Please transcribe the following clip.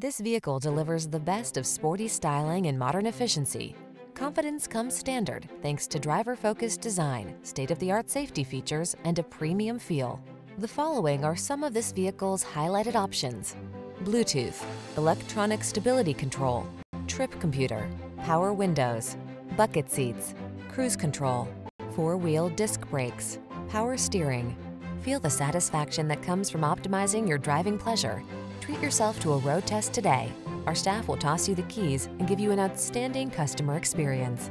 This vehicle delivers the best of sporty styling and modern efficiency. Confidence comes standard thanks to driver-focused design, state-of-the-art safety features, and a premium feel. The following are some of this vehicle's highlighted options. Bluetooth, electronic stability control, trip computer, power windows, bucket seats, cruise control, four-wheel disc brakes, power steering. Feel the satisfaction that comes from optimizing your driving pleasure. Treat yourself to a road test today. Our staff will toss you the keys and give you an outstanding customer experience.